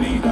Yo,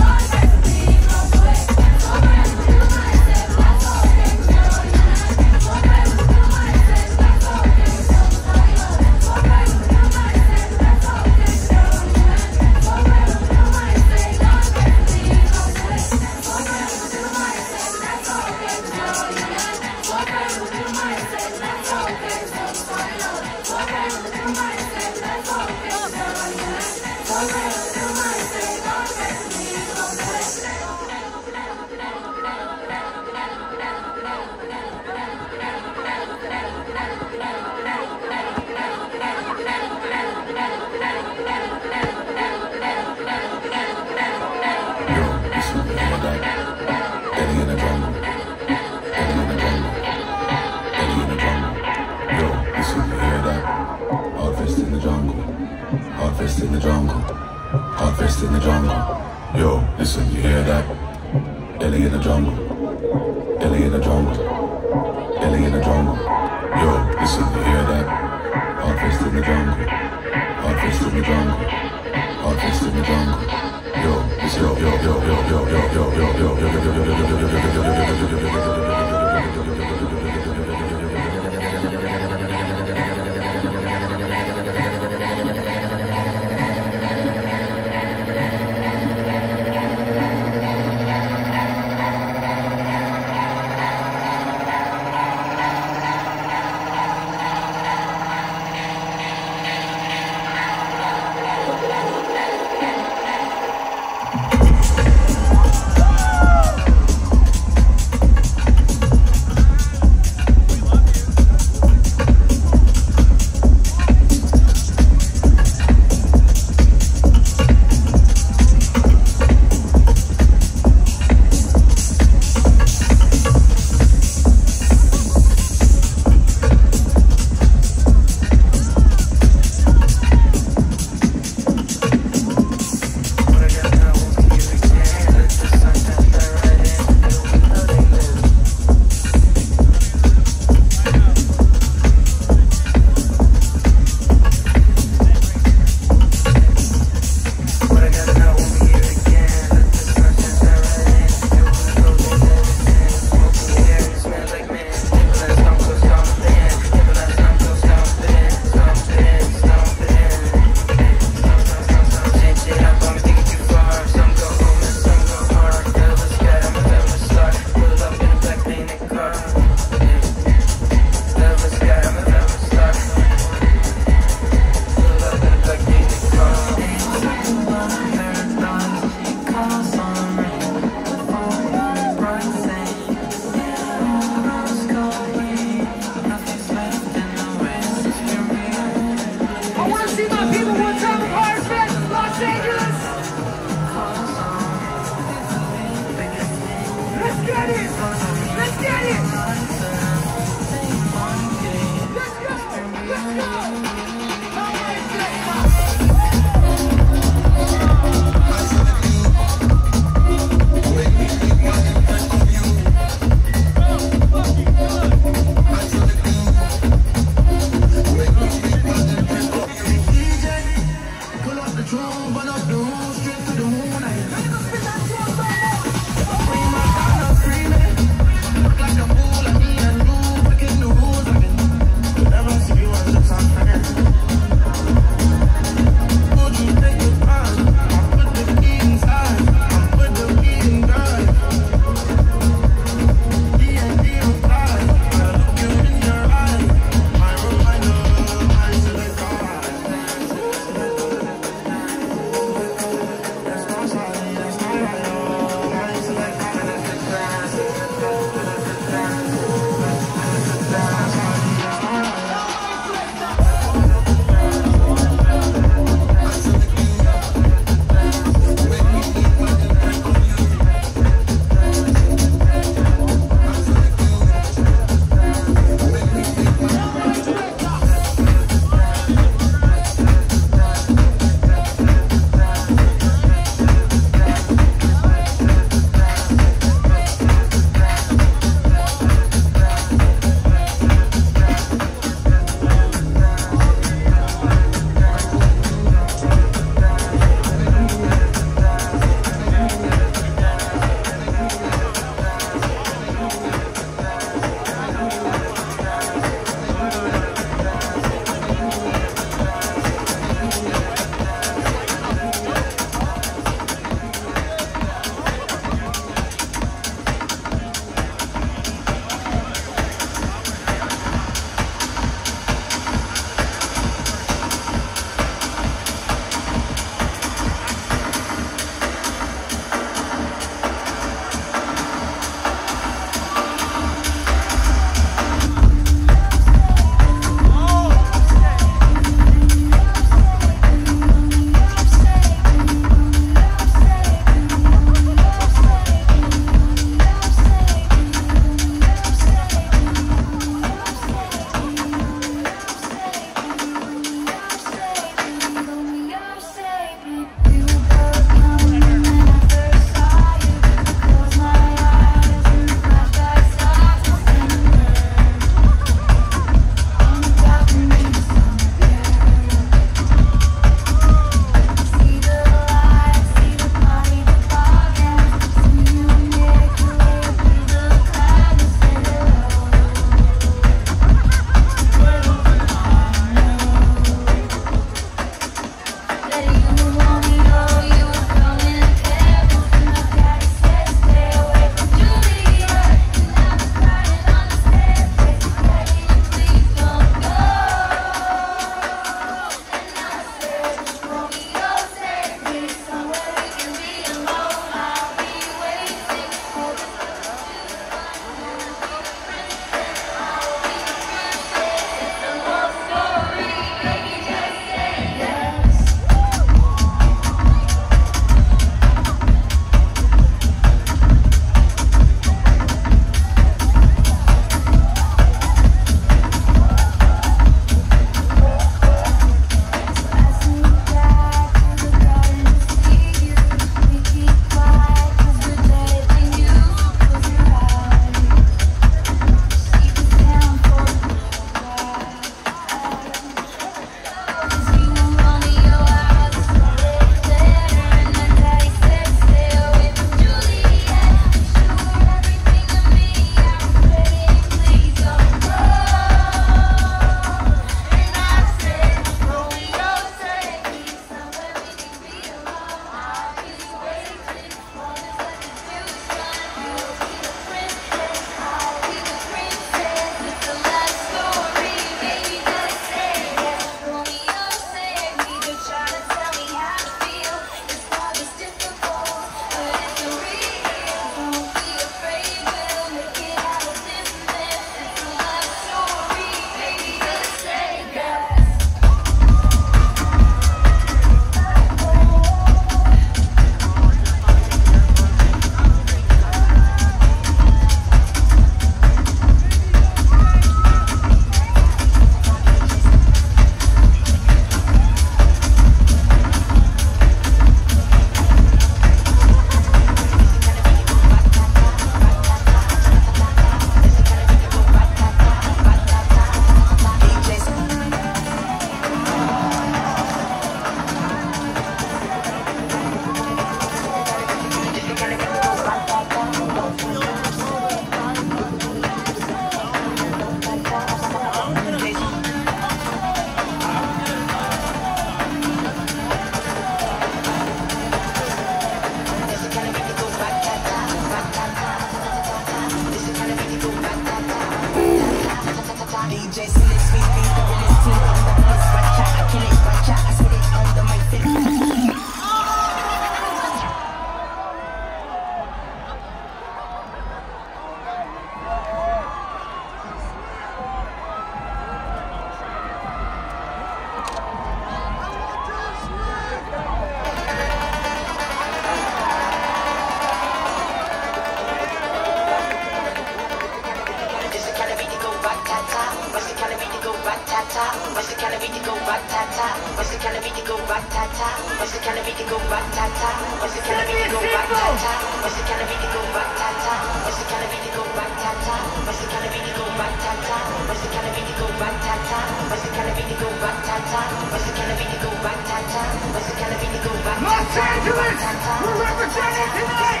We're representing tonight.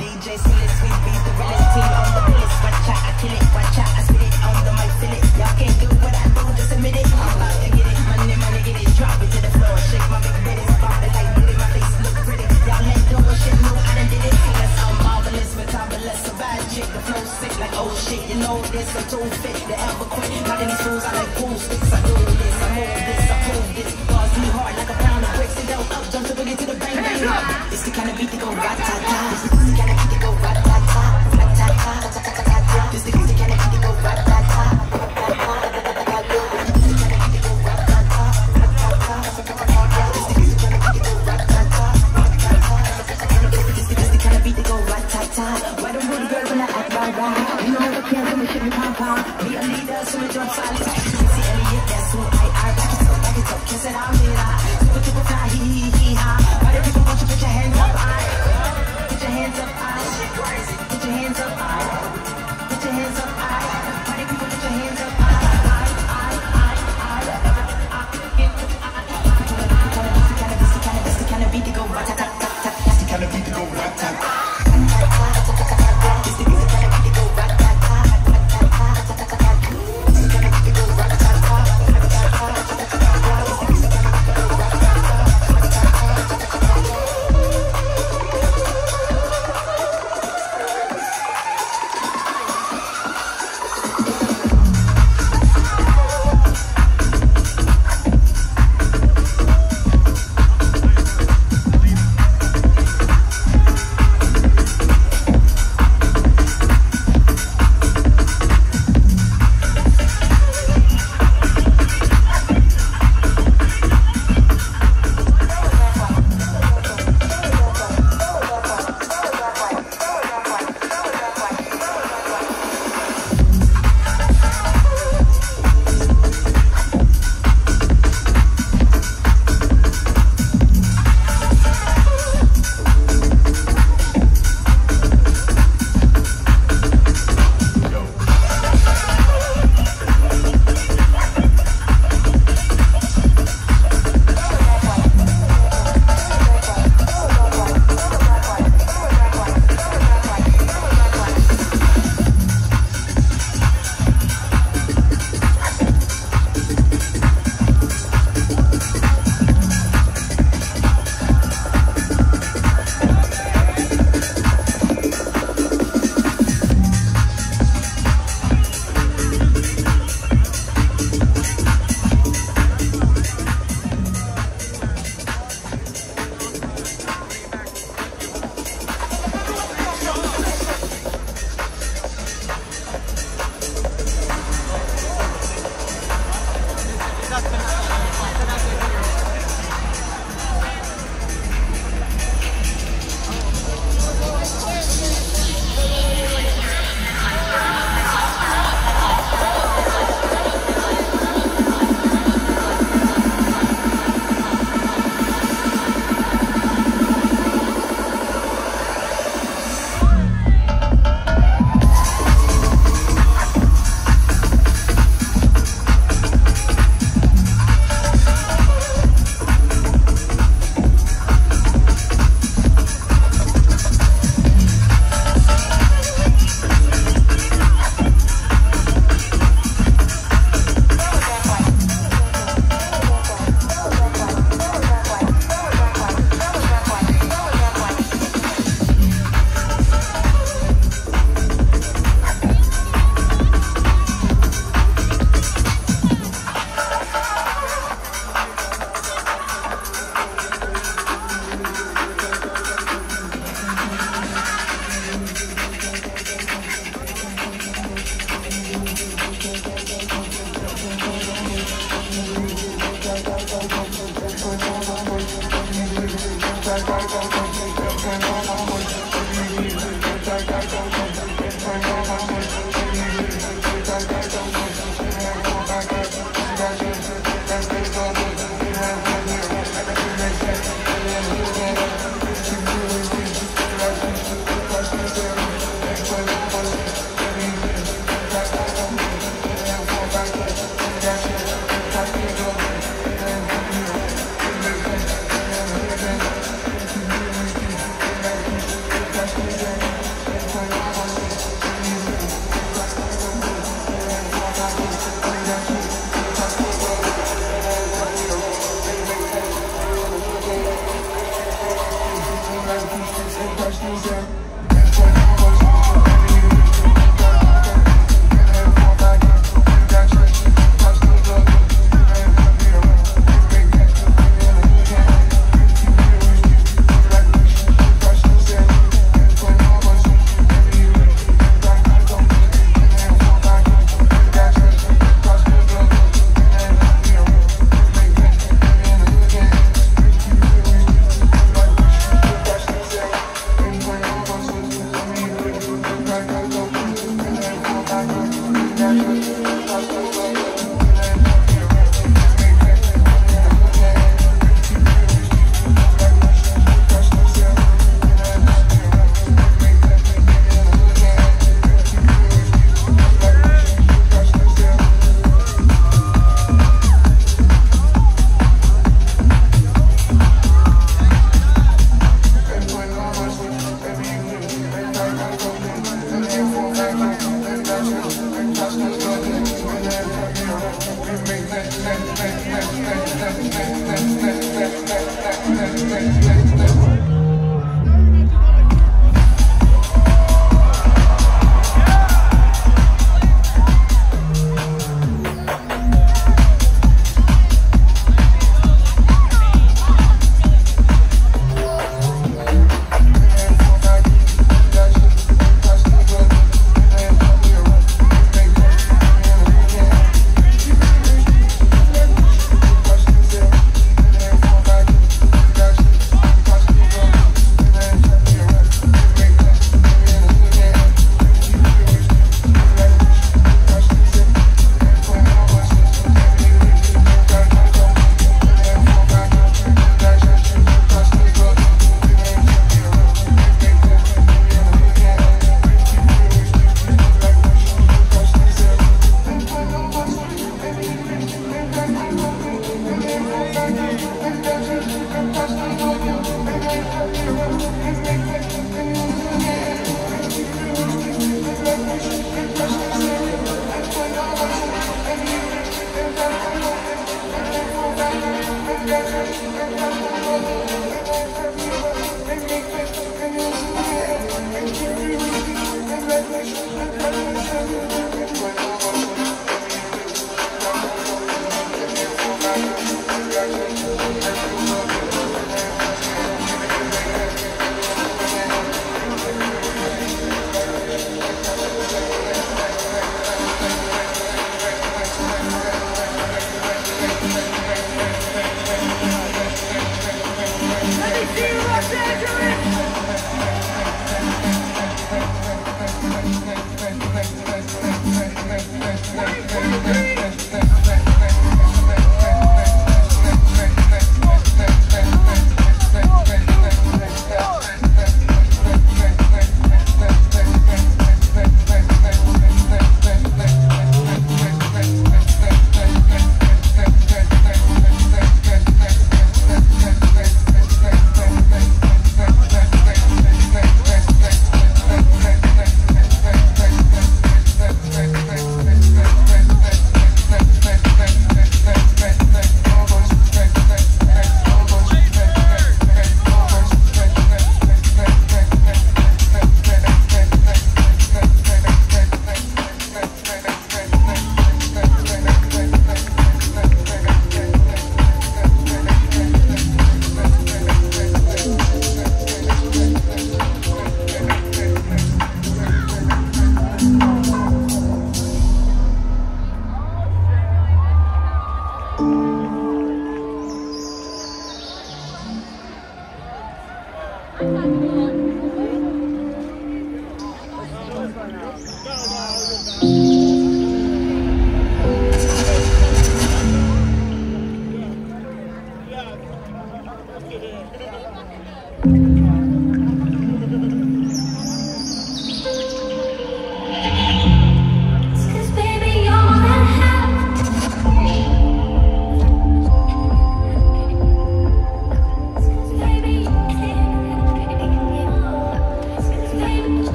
DJ Sweet the realest team on the place. Watch out, I kill it, watch out, I spit it on the mic, feel it. Y'all can't do what I do, just admit it. I'm about to get it, money, money, get it, drop it to the floor, shake my big like my face look pretty. Y'all go of shit, I done did it. Marvelous, bad the flow sick like oh shit, you know too fit to ever quit. Knocking these fools, I like pool sticks, I do this, I move this, I prove this. Bars me hard like a pound of bricks, and go up, jump to boogie to the bang bang. It's the kind of beat that go rat-ta-ta. It's the kind of beat that go rat-ta-ta, rat-ta-ta-ta. This the kind of beat that go rat-ta-ta. It's the kind of beat that go rat-ta-ta. Why don't booty girl when I act right right? You know I can't do me shit me pom pom.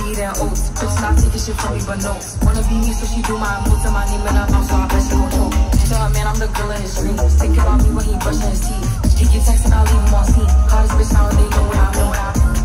see it oats. Bitch, stop taking shit from me, but no. Wanna be me, so she do my moves and my name in her mouth, so I bet she gon' choke. Tell her, man, I'm the girl in his dreams. Thinking about me when he brushing his teeth. He keep texting, I leave him on seen. Hottest bitch now nowadays, know what I know.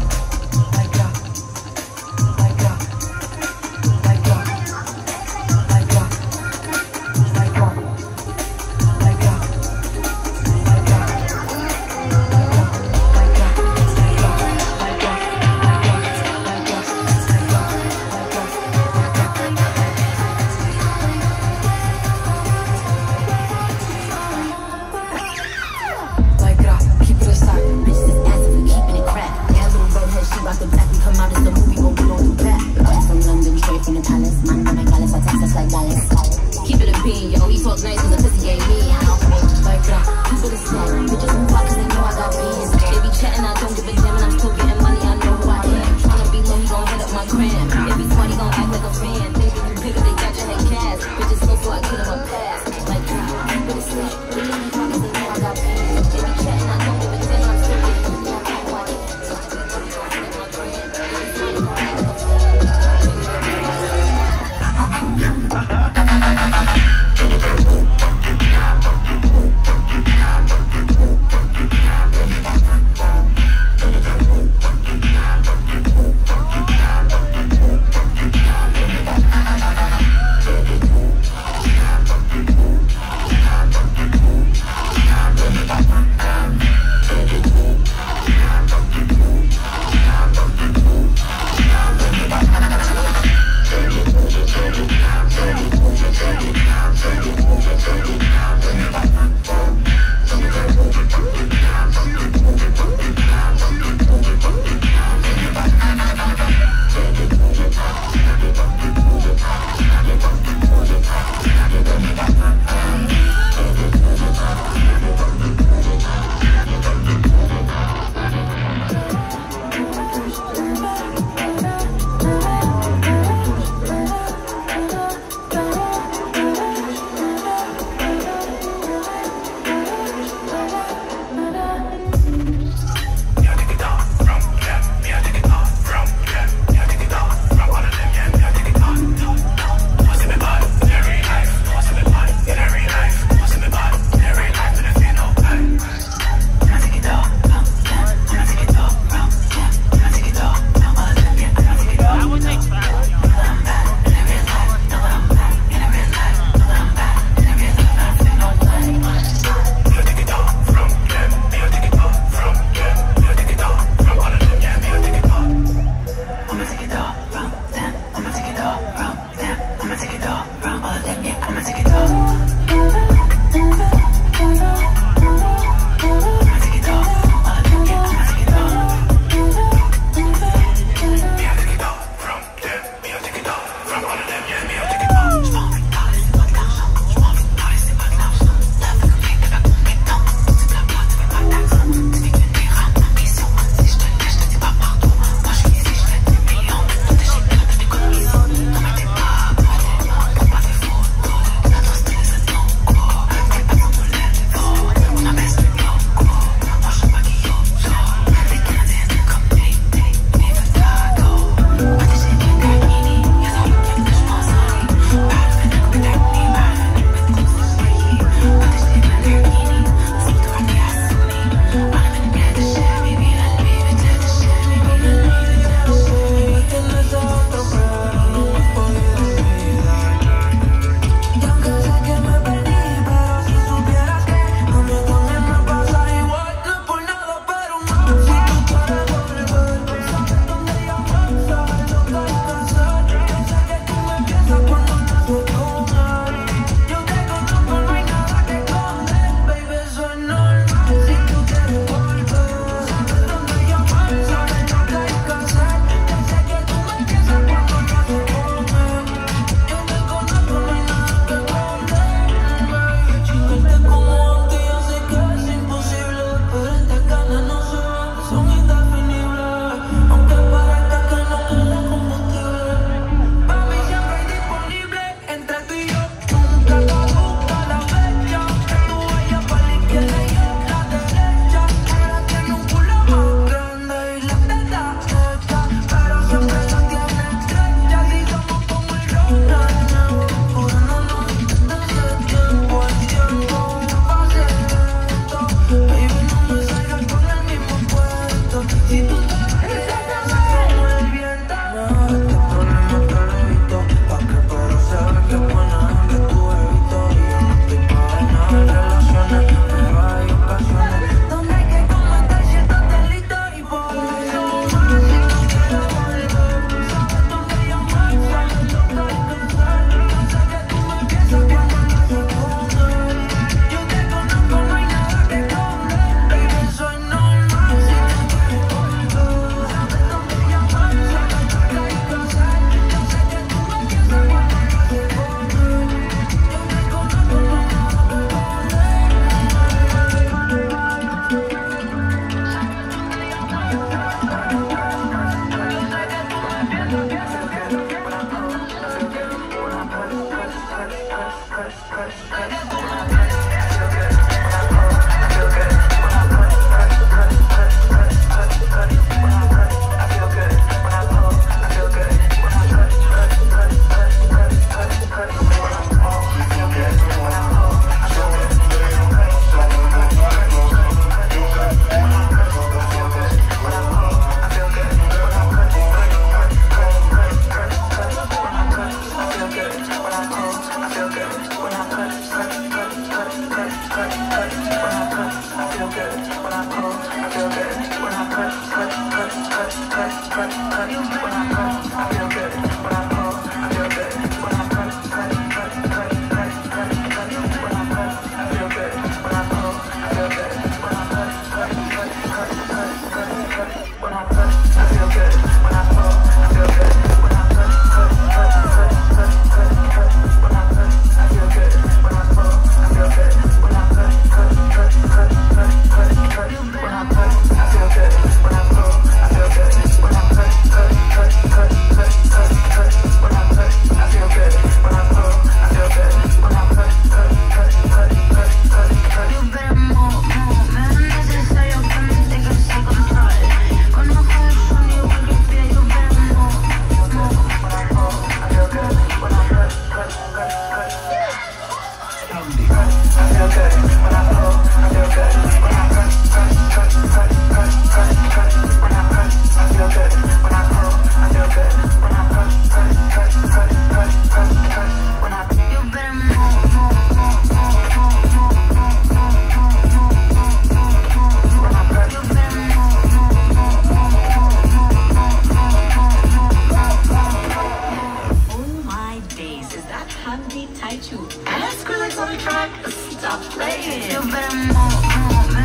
you ask her like on the track, stop playing. You better move, move, move.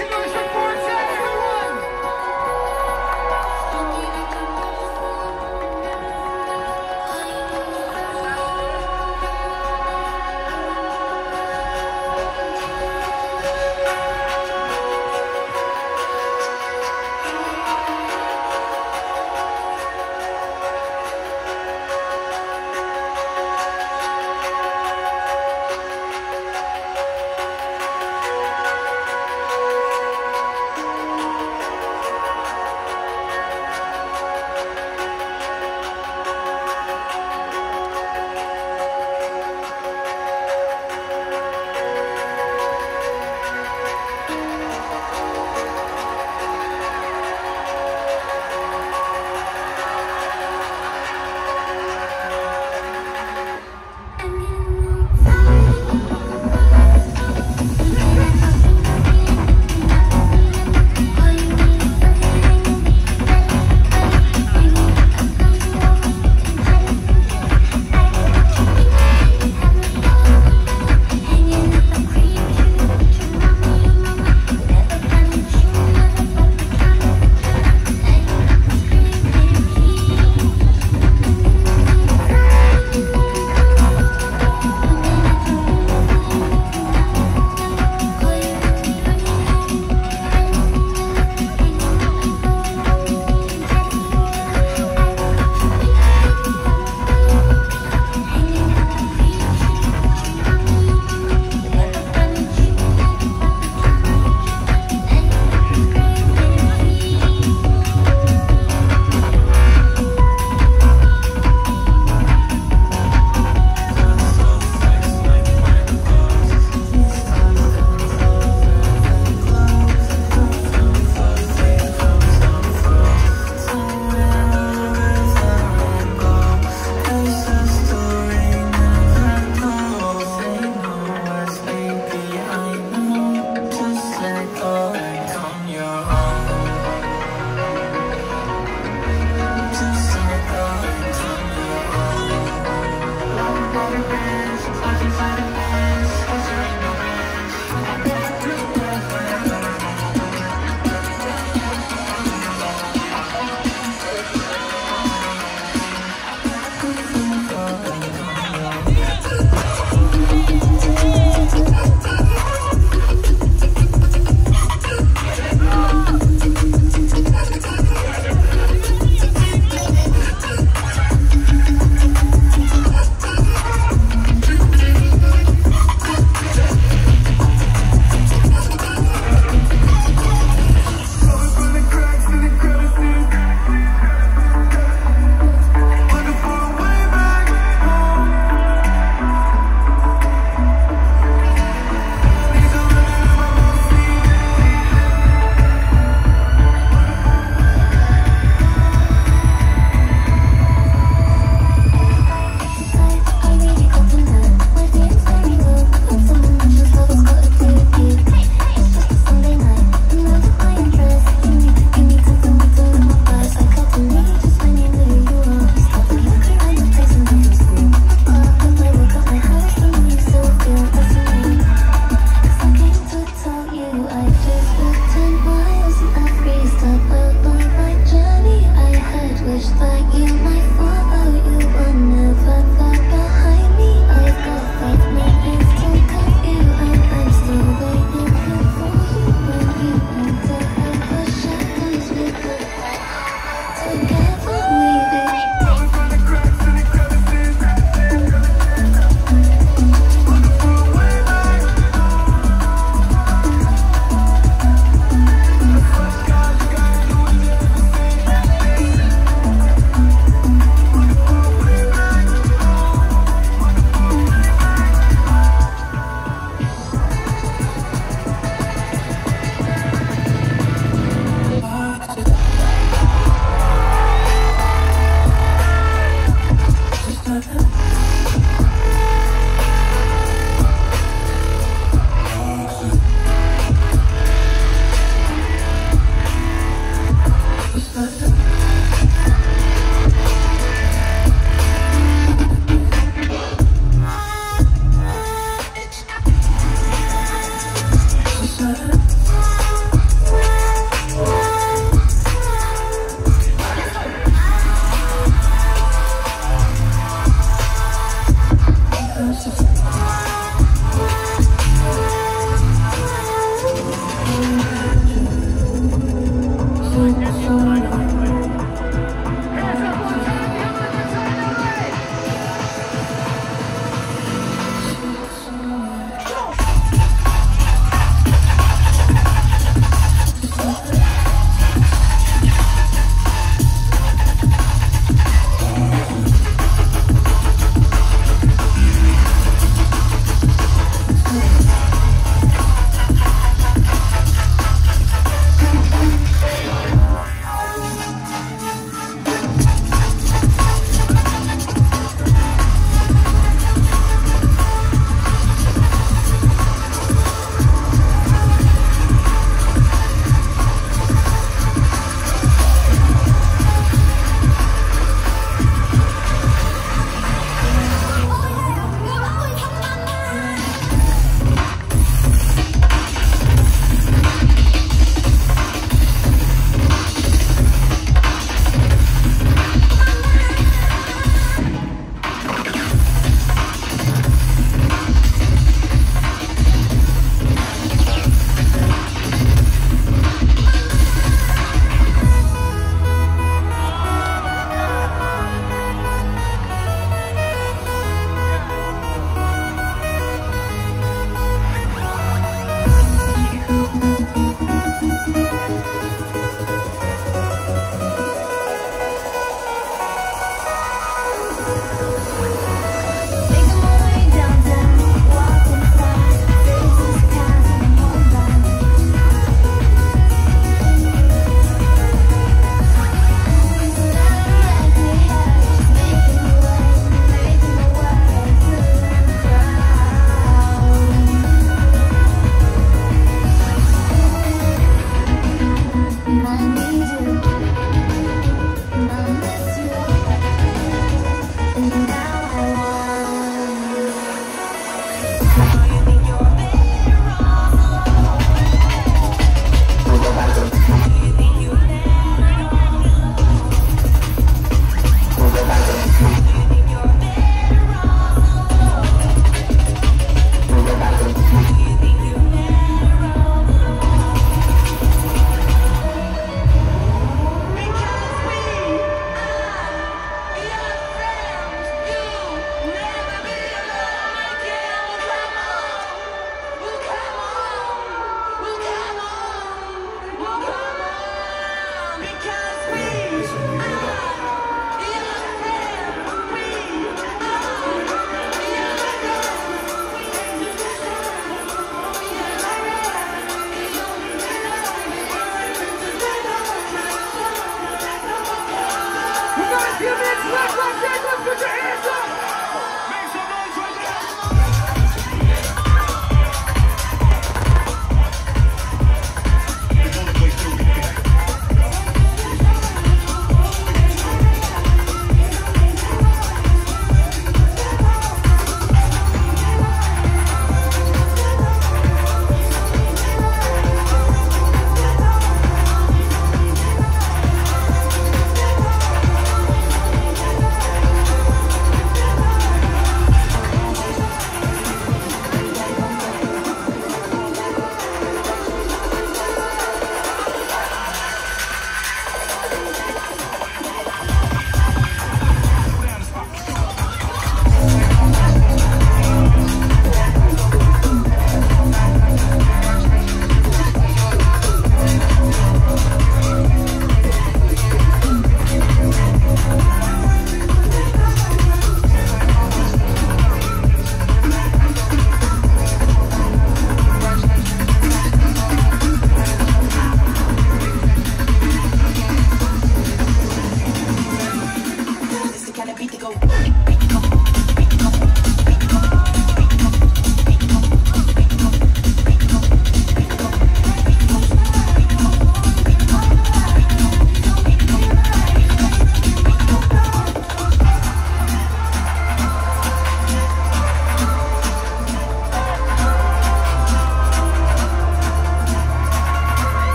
Station